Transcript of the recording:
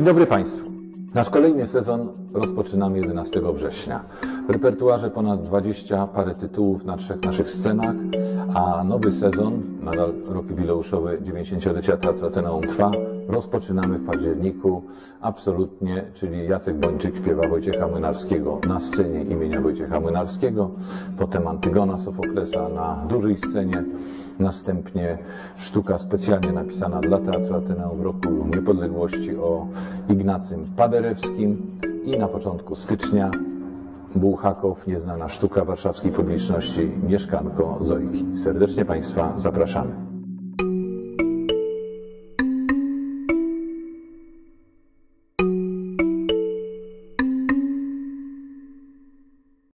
Dzień dobry Państwu. Nasz kolejny sezon rozpoczynamy 11 września. W repertuarze ponad 20 parę tytułów na trzech naszych scenach, a nowy sezon, nadal rok jubileuszowy 90-lecia Teatru Ateneum trwa, rozpoczynamy w październiku absolutnie, czyli Jacek Bończyk śpiewa Wojciecha Młynarskiego na scenie imienia Wojciecha Młynarskiego, potem Antygona Sofoklesa na dużej scenie, następnie sztuka specjalnie napisana dla Teatru Ateneum w roku niepodległości o Ignacym Paderewskim i na początku stycznia Bułhakow, nieznana sztuka warszawskiej publiczności, mieszkanko Zojki. Serdecznie Państwa zapraszamy.